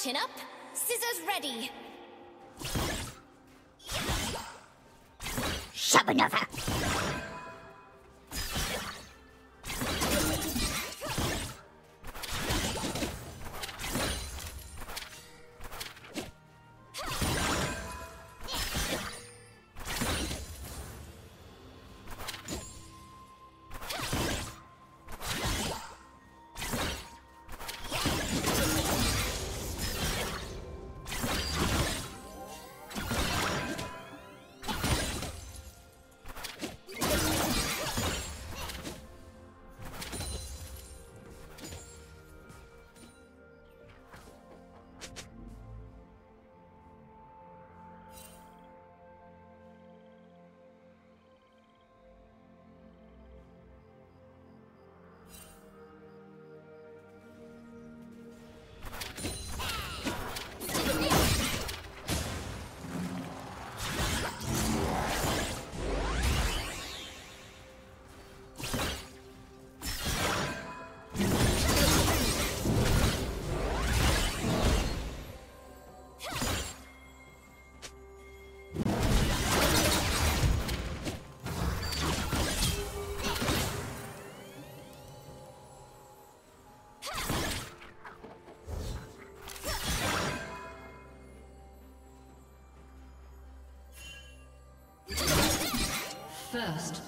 Chin up, scissors ready. Shabanova! First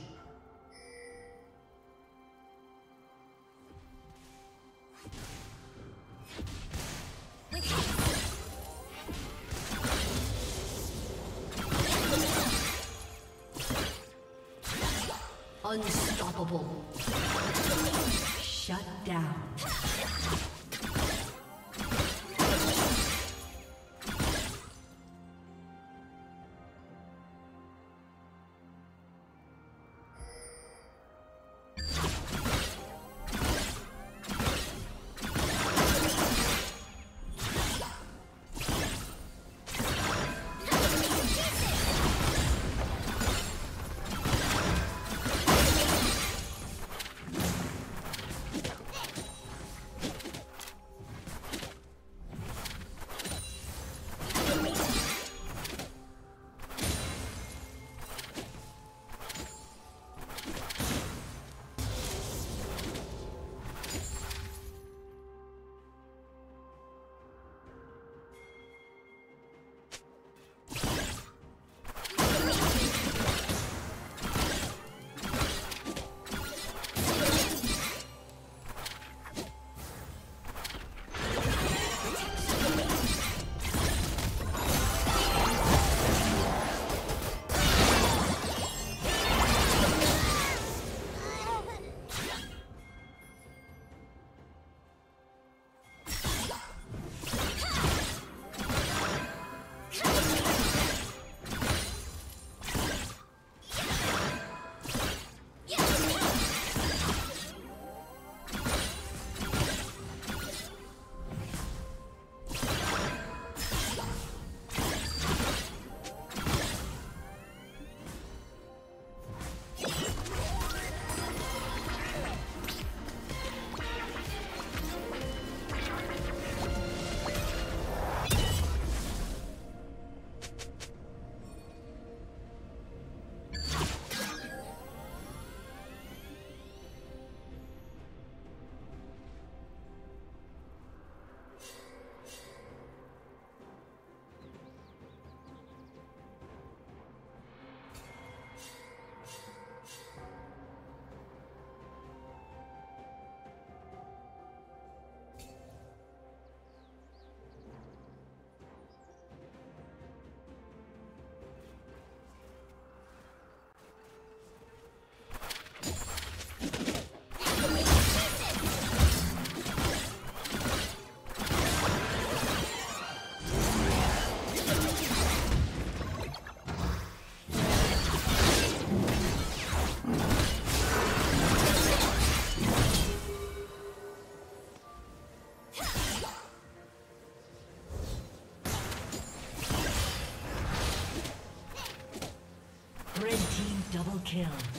Kill.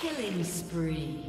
Killing spree.